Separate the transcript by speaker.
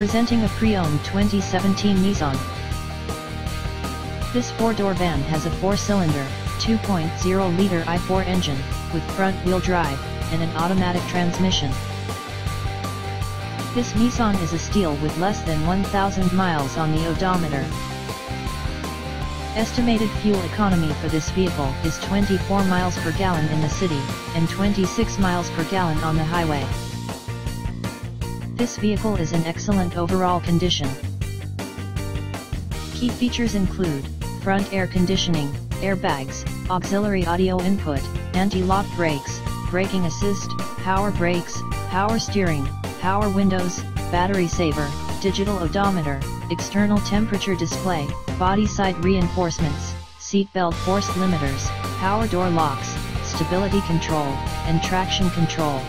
Speaker 1: Presenting a pre-owned 2017 Nissan. This four-door van has a four-cylinder, 2.0-liter i4 engine, with front-wheel drive, and an automatic transmission. This Nissan is a steal with less than 1,000 miles on the odometer. Estimated fuel economy for this vehicle is 24 miles per gallon in the city, and 26 miles per gallon on the highway. This vehicle is in excellent overall condition. Key features include, front air conditioning, airbags, auxiliary audio input, anti-lock brakes, braking assist, power brakes, power steering, power windows, battery saver, digital odometer, external temperature display, body side reinforcements, seatbelt force limiters, power door locks, stability control, and traction control.